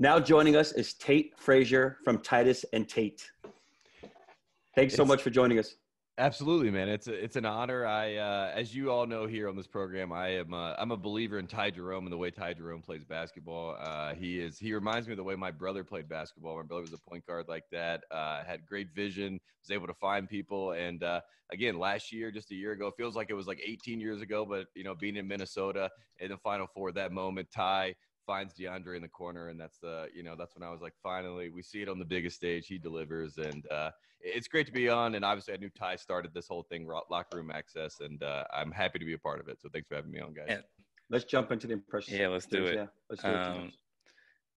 Now joining us is Tate Frazier from Titus and Tate. Thanks so It's- much for joining us. Absolutely, man. It's a, it's an honor. I, uh, as you all know here on this program, I am uh, I'm a believer in Ty Jerome and the way Ty Jerome plays basketball. Uh, he is he reminds me of the way my brother played basketball. My brother was a point guard like that. Uh, had great vision, was able to find people, and uh, again, last year, just a year ago, feels like it was like 18 years ago. But you know, being in Minnesota in the Final Four, that moment, Ty finds DeAndre in the corner, and that's the you know that's when I was like, finally, we see it on the biggest stage. He delivers, and uh, it's great to be on. And obviously, I knew Ty started this whole thing, ro- locker room access, and uh, I'm happy to be a part of it. So thanks for having me on, guys. And- Let's jump into the impressions. Yeah, let's do it. Yeah, let's do it. Um,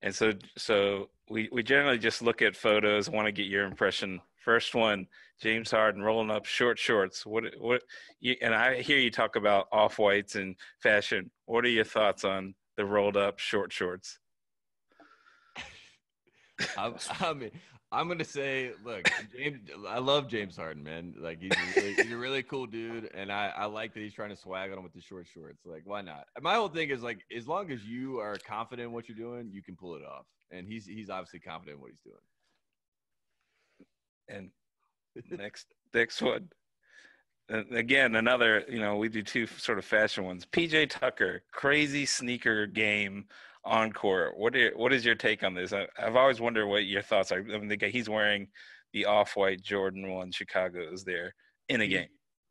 and so, so we, we generally just look at photos. Want to get your impression. First one, James Harden rolling up short shorts. What what? You, and I hear you talk about off whites and fashion. What are your thoughts on the rolled up short shorts? I'm, I mean, I'm gonna say, look, James. I love James Harden, man. Like he's a really, he's a really cool dude, and I, I like that he's trying to swag on him with the short shorts. Like, why not? My whole thing is like, as long as you are confident in what you're doing, you can pull it off. And he's he's obviously confident in what he's doing. And next next one. Again, another. You know, we do two sort of fashion ones. PJ Tucker, crazy sneaker game encore. What are, what is your take on this? I, I've always wondered what your thoughts are. I mean, the guy he's wearing the off-white Jordan one Chicago is there in a game.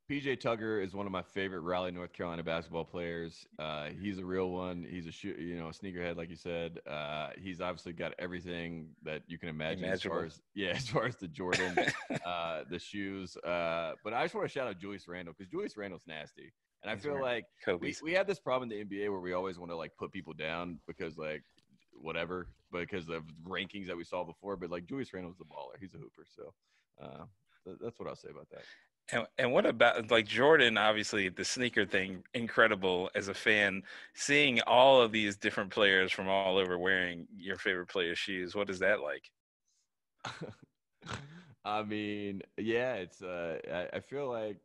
PJ Tucker is one of my favorite Raleigh, North Carolina basketball players. Uh, he's a real one. He's a shoe, you know, a sneakerhead, like you said. Uh, he's obviously got everything that you can imagine as far as yeah, as far as the Jordan, uh, the shoes. Uh, but I just want to shout out Julius Randle because Julius Randle's nasty, and I He's feel like we, Kobe's. we have this problem in the NBA where we always want to like put people down because like whatever because of rankings that we saw before. But like Julius Randle's the baller. He's a hooper. So uh, th- that's what I'll say about that. And, and what about like Jordan? Obviously, the sneaker thing, incredible as a fan. Seeing all of these different players from all over wearing your favorite player's shoes. What is that like? I mean, yeah, it's. Uh, I, I feel like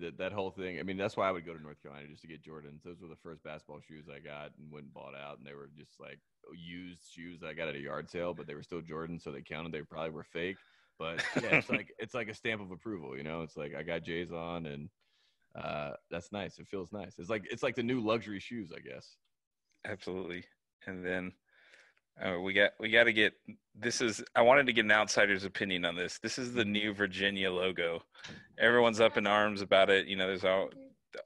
that that whole thing. I mean, that's why I would go to North Carolina just to get Jordans. Those were the first basketball shoes I got and went and bought out, and they were just like used shoes I got at a yard sale, but they were still Jordan, so they counted. They probably were fake, but yeah, it's like it's like a stamp of approval. You know, it's like I got J's on, and uh, that's nice. It feels nice. It's like it's like the new luxury shoes, I guess. Absolutely. And then uh, we got we got to get this is I wanted to get an outsider's opinion on this. This is the new Virginia logo. Everyone's up in arms about it. You know, there's all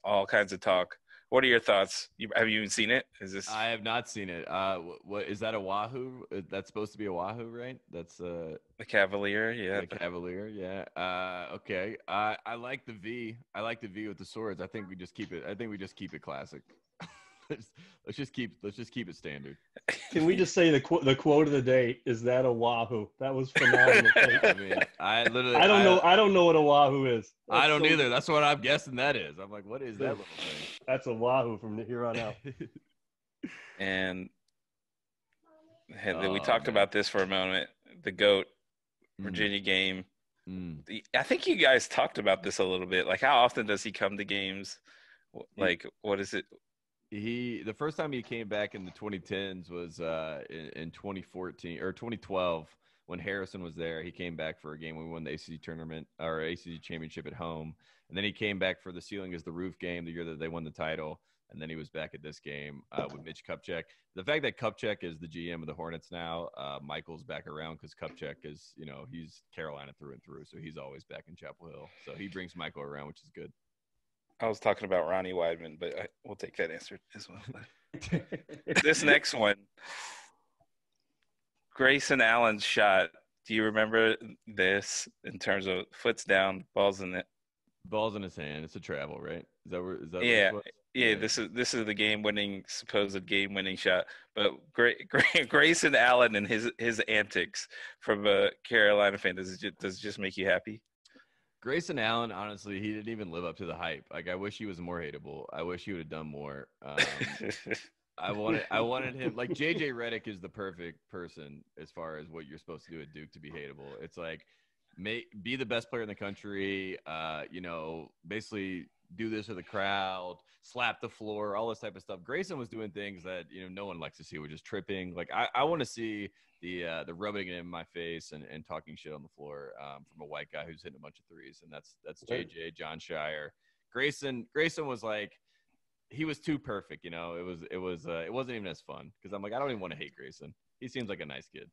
all kinds of talk. What are your thoughts? You, have you even seen it? Is this I have not seen it. Uh, what is that a Wahoo? Uh, That's supposed to be a Wahoo, right? That's uh, the Cavalier? Yeah. the Cavalier. Yeah. Uh, okay. I I like the V. I like the V with the swords. I think we just keep it. I think we just keep it classic. let's, let's just keep. Let's just keep it standard. Can we just say the qu- the quote of the day is that a wahoo? That was phenomenal. I mean, I literally. I don't know. I don't know what a wahoo is. I don't so- either. That's what I'm guessing that is. I'm like, what is that Yeah. little That's a wahoo from here on out. thing? and had- we Oh, talked man. about this for a moment. The goat Mm, Virginia game. mm. The- I think you guys talked about this a little bit. Like, how often does he come to games? Like, what is it? He the first time he came back in the 2010s was uh in, in 2014 or 2012 when Harrison was there. He came back for a game. When we won the ACC tournament or ACC championship at home, and then he came back for the ceiling is the roof game the year that they won the title. And then he was back at this game uh, with Mitch Kupchak. The fact that Kupchak is the GM of the Hornets now, uh, Michael's back around because Kupchak is, you know, he's Carolina through and through, so he's always back in Chapel Hill. So he brings Michael around, which is good. I was talking about Ronnie Weidman, but I, we'll take that answer as well. this next one, Grayson Allen's shot. Do you remember this in terms of foots down, balls in it? Balls in his hand. It's a travel, right? Is that where? Is that Yeah. Yeah. this is this is the game-winning, supposed game-winning shot. But Gray, Gray, Grayson Allen and his his antics from a Carolina fan does it just, does it just make you happy? Grayson Allen, honestly, he didn't even live up to the hype. Like I wish he was more hateable. I wish he would have done more. Um, I wanted, I wanted him like JJ Redick is the perfect person as far as what you're supposed to do at Duke to be hateable. It's like make be the best player in the country. Uh, you know, basically do this to the crowd, slap the floor, all this type of stuff. Grayson was doing things that you know no one likes to see, which is tripping. Like I, I want to see the uh, the rubbing it in my face and, and talking shit on the floor um, from a white guy who's hitting a bunch of threes, and that's that's Right. JJ John Shire. Grayson Grayson was like he was too perfect, you know. It was it was uh, it wasn't even as fun because I'm like I don't even want to hate Grayson. He seems like a nice kid.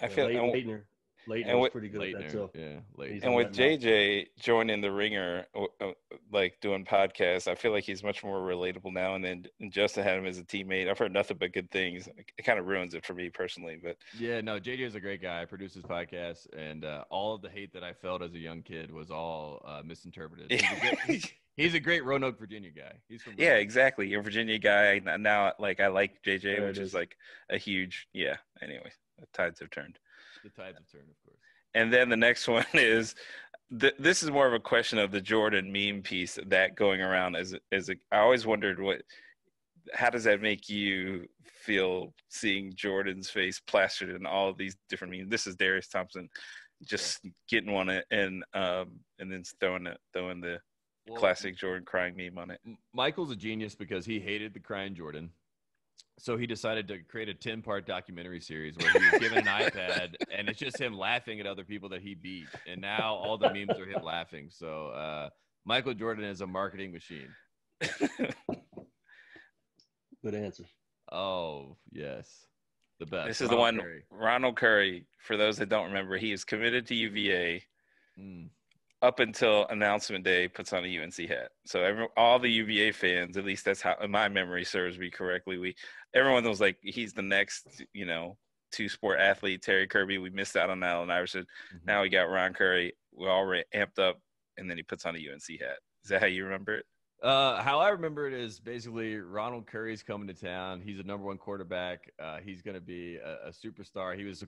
I feel Leighton, and, Laettner, Laettner and was with- pretty good at that too. yeah, Leighton. And with letting JJ joining the ringer, uh, uh, like doing podcasts, I feel like he's much more relatable now. And then Justin had him as a teammate. I've heard nothing but good things. It kind of ruins it for me personally, but Yeah, no, JJ is a great guy. I produce his podcast, and uh, all of the hate that I felt as a young kid was all uh, misinterpreted. He's a, great, he's, he's a great Roanoke, Virginia guy. He's from yeah, exactly. You're a Virginia guy now. Like I like JJ, There which is is. like a huge yeah. Anyway, the tides have turned. The tides have turned, of course. And then the next one is th- this is more of a question of the Jordan meme piece that going around as as a, I always wondered what how does that make you feel seeing Jordan's face plastered in all these different memes? This is Darius Thompson just getting one and um and then throwing it throwing the Well, classic Jordan crying meme on it. Michael's a genius because he hated the crying Jordan. So he decided to create a 10 part documentary series where he was given an iPad and it's just him laughing at other people that he beat. And now all the memes are him laughing. So uh, Michael Jordan is a marketing machine. Good answer. Oh, yes. The best. this is the one Curry. Ronald Curry, for those that don't remember, he is committed to UVA. Mm. Up until announcement day puts on a UNC hat. So every, all the UVA fans, at least that's how in my memory serves me correctly. We everyone was like, he's the next, you know, two sport athlete. Terry Kirby, we missed out on Allen Iverson. Mhm. Now we got Ron Curry. We're all amped up, and then he puts on a UNC hat. Is that how you remember it? Uh, how I remember it is basically Ronald Curry's coming to town. He's a number one quarterback. Uh, he's going to be a, a superstar. He was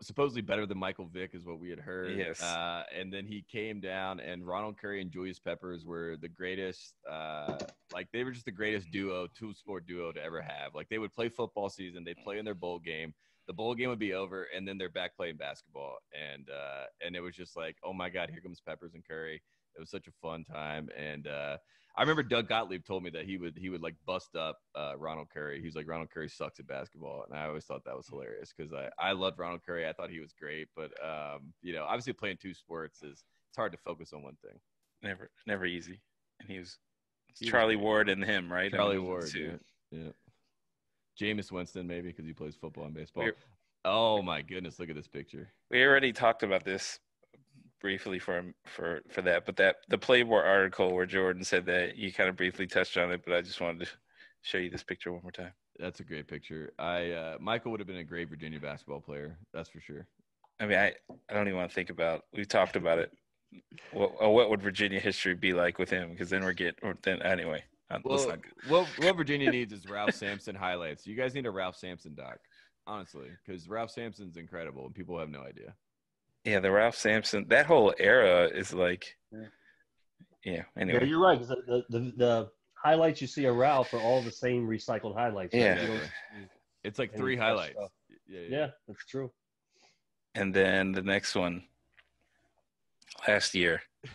supposedly better than Michael Vick, is what we had heard. Yes. Uh, and then he came down, and Ronald Curry and Julius Peppers were the greatest. Uh, like they were just the greatest duo, two sport duo to ever have. Like they would play football season, they'd play in their bowl game. The bowl game would be over, and then they're back playing basketball. And uh, and it was just like, oh my God, here comes Peppers and Curry. It was such a fun time, and uh, I remember Doug Gottlieb told me that he would he would like bust up uh, Ronald Curry. He's like Ronald Curry sucks at basketball, and I always thought that was hilarious because I I loved Ronald Curry. I thought he was great, but um, you know, obviously playing two sports is it's hard to focus on one thing. Never, never easy. And he was He Charlie. Ward and him, right? I Charlie mean, Ward, too. yeah, yeah. Jameis Winston maybe because he plays football and baseball. We're- Oh my goodness, look at this picture. we already talked about this briefly for for for that, but that the Playboy article where Jordan said that you kind of briefly touched on it, but I just wanted to show you this picture one more time. That's a great picture. I uh, Michael would have been a great Virginia basketball player. That's for sure. I mean, I I don't even want to think about. We've talked about it. What uh, what would Virginia history be like with him? Because then we're get or then anyway. uh, Well, what what Virginia needs is Ralph Sampson highlights. You guys need a Ralph Sampson doc, honestly, because Ralph Sampson's incredible and people have no idea. Yeah, the Ralph Sampson that whole era is like, Yeah. yeah. Yeah, you're right. 'cause the, the, the, the highlights you see of Ralph are all the same recycled highlights. right? Yeah. You It's like three highlights. stuff. Yeah, yeah, that's true. and then the next one. Last year,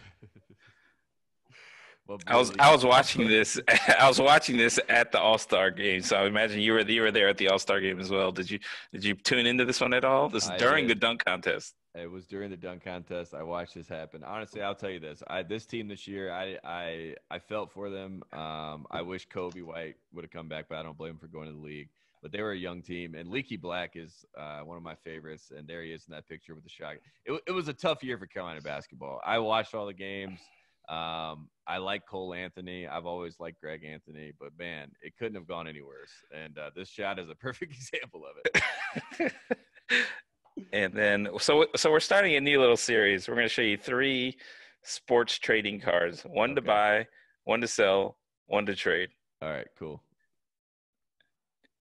Well, I was I was watching this. I was watching this at the All Star game. So I imagine you were you were there at the All Star game as well. Did you did you tune into this one at all? This is I during did. the dunk contest. It was during the dunk contest. I watched this happen. Honestly, I'll tell you this: I this team this year, I I I felt for them. Um, I wish Coby White would have come back, but I don't blame him for going to the league. But they were a young team, and Leaky Black is uh, one of my favorites, and there he is in that picture with the shot. It, it was a tough year for Carolina basketball. I watched all the games. Um, I like Cole Anthony. I've always liked Greg Anthony, but man, it couldn't have gone any worse. And uh, this shot is a perfect example of it. and then so so we're starting a new little series. We're going to show you three sports trading cards: one to buy, one to sell, one to trade. All right, cool.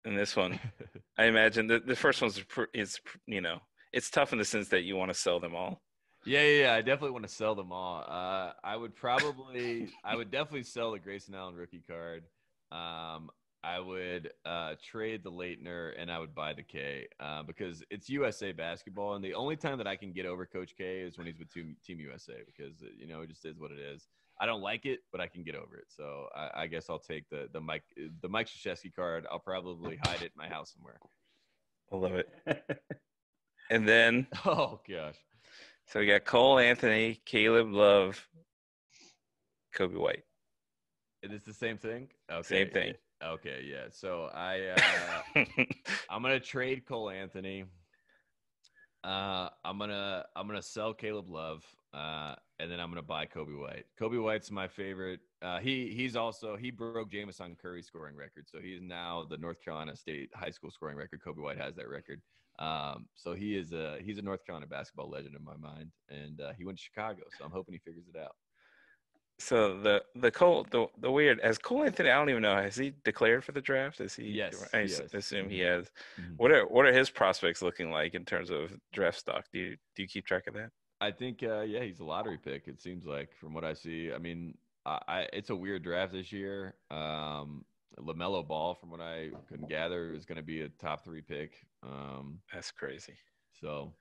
And this one, I imagine the the first one's is you know it's tough in the sense that you want to sell them all. Yeah, yeah, yeah. I definitely want to sell them all. Uh, I would probably, I would definitely sell the Grayson Allen rookie card. Um, I would uh, trade the Laettner and I would buy the K uh, because it's USA basketball, and the only time that I can get over Coach K is when he's with Team, Team USA because uh, you know it just is what it is. I don't like it, but I can get over it. So I, I guess I'll take the the Mike the Mike Krzyzewski card. I'll probably hide it in my house somewhere. I love it. And then Oh gosh. so we got Cole Anthony, Caleb Love, Coby White. It is the same thing. Okay. Same thing. Okay, yeah. So I uh, I'm gonna trade Cole Anthony. Uh, I'm gonna I'm gonna sell Caleb Love, uh, and then I'm gonna buy Coby White. Coby White's my favorite. Uh, he he's also he broke JamesOn Curry scoring record, so he's now the North Carolina State high school scoring record. Coby White has that record. Um, so he is a he's a North Carolina basketball legend in my mind, and uh, he went to Chicago. So I'm hoping he figures it out. So the the Cole the, the weird as Cole Anthony, I don't even know. Has he declared for the draft? Is he? Yes, I he s- has. assume he Mhm. has. Mhm. What are what are his prospects looking like in terms of draft stock? Do you do you keep track of that? I think, uh, yeah, he's a lottery pick. It seems like from what I see. I mean, I, I it's a weird draft this year. Um, Lamelo Ball, from what I can gather, is going to be a top three pick. Um, That's crazy. so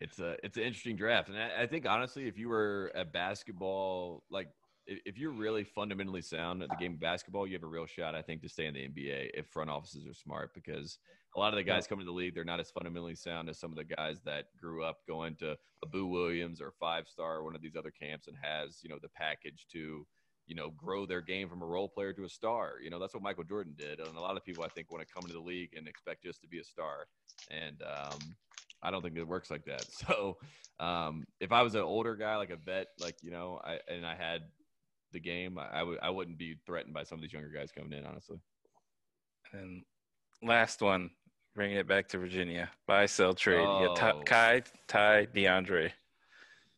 it's a it's an interesting draft, and I, I think honestly, if you were a basketball like if you're really fundamentally sound at the game of basketball, you have a real shot, I think, to stay in the NBA if front offices are smart because a lot of the guys coming to the league, they're not as fundamentally sound as some of the guys that grew up going to a Boo Williams or five star or one of these other camps and has, you know, the package to, you know, grow their game from a role player to a star. You know, that's what Michael Jordan did. And a lot of people I think want to come into the league and expect just to be a star. And um I don't think it works like that. So um if I was an older guy, like a vet, like, you know, I and I had the game, I, I would I wouldn't be threatened by some of these younger guys coming in, honestly. And last one, bringing it back to Virginia. Buy, sell, trade. Oh. Ty, Kai, Ty, DeAndre.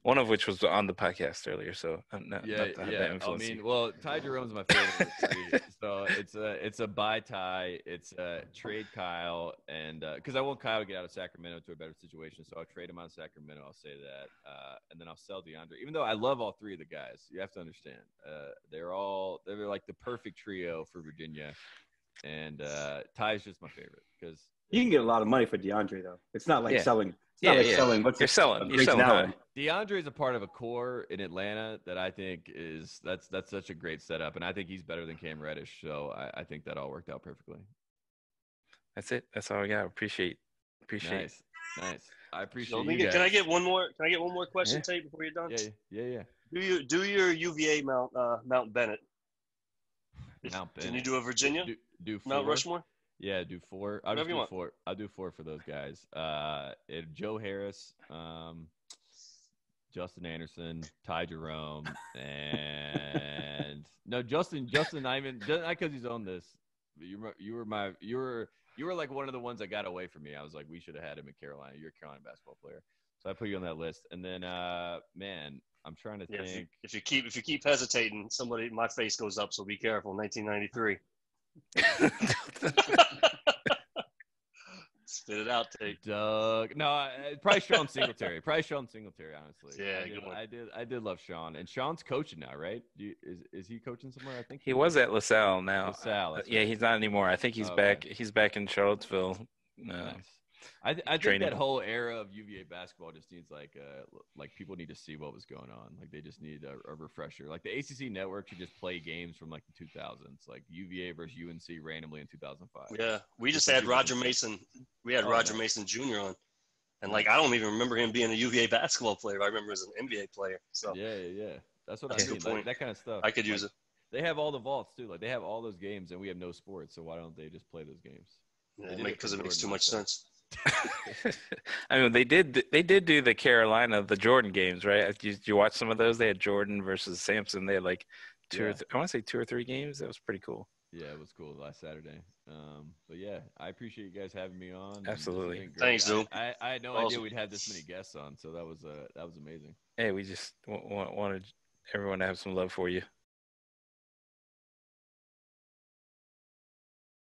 One of which was on the podcast earlier, so I'm not, yeah, not to that yeah. I mean, well, Ty Jerome's my favorite. of the three. so it's a it's a buy Ty, it's a trade Kyle, and because I want Kyle to get out of Sacramento to a better situation, so I'll trade him out of Sacramento. I'll say that, uh, and then I'll sell DeAndre. Even though I love all three of the guys, you have to understand uh, they're all they're like the perfect trio for Virginia, and uh, Ty's just my favorite because You can get a lot of money for DeAndre though. It's not like Yeah. selling. It's Yeah, not like yeah. selling. What's You're it- selling. a You're selling Allen. high. DeAndre is a part of a core in Atlanta that I think is that's that's such a great setup, and I think he's better than Cam Reddish. So I, I think that all worked out perfectly. That's it. That's all we got. Appreciate appreciate. Nice, nice. I appreciate So you get, can I get one more? Can I get one more question, Yeah. Tate, before you're done? Yeah, yeah, yeah. Do you do your UVA Mount uh, Mount Bennett? Mount Bennett. Can you do a Virginia Do, do four. Mount Rushmore? Yeah, do four. I'll just Whatever do want. four. I'll do four for those guys. Uh, Joe Harris, um, Justin Anderson, Ty Jerome, and no Justin. Justin, not even not because he's on this. but You were you were my you were you were like one of the ones that got away from me. I was like, we should have had him in Carolina. You're a Carolina basketball player, so I put you on that list. And then, uh, man, I'm trying to Yeah, if you, think. if you keep if you keep hesitating, somebody my face goes up. So be careful. 1993. Spit it out, Tate. Doug, no, I- I- probably Sean Singletary. probably Sean Singletary. Honestly, Yeah, I good did, one. I did. I did love Sean, and Sean's coaching now, right? You, is is he coaching somewhere? I think he was at LaSalle now. LaSalle, Uh, that's yeah, he's not anymore. I think he's Okay. back. He's back in Charlottesville. Uh, Nice. I, th- I think that whole era of UVA basketball just needs like uh like people need to see what was going on. Like they just need a, a refresher. Like the ACC network should just play games from like the 2000s, like UVA versus UNC randomly in 2005. Yeah, we just Just had Roger. Mason. We had Oh, Roger nice. Mason Jr. on, and like I don't even remember him being a UVA basketball player. I remember as an NBA player. So Yeah, yeah, yeah. That's what That's I a mean. good Like, point. that kind of stuff. I could Like, use it. They have all the vaults too. Like they have all those games, and we have no sports. So why don't they just play those games? Yeah, They did it because it makes too much like sense. I mean, they did. They did do the Carolina, the Jordan games, right? Did you, you watch some of those? They had Jordan versus Sampson. They had like two or th- I want to say two or three games. That was pretty cool. Yeah, it was cool last Saturday. Um, but yeah, I appreciate you guys having me on. and this has Absolutely. Thanks, I- Zoom. I, I had no idea we'd have this many guests on, so that was uh that was amazing. Hey, we just w- w- wanted everyone to have some love for you.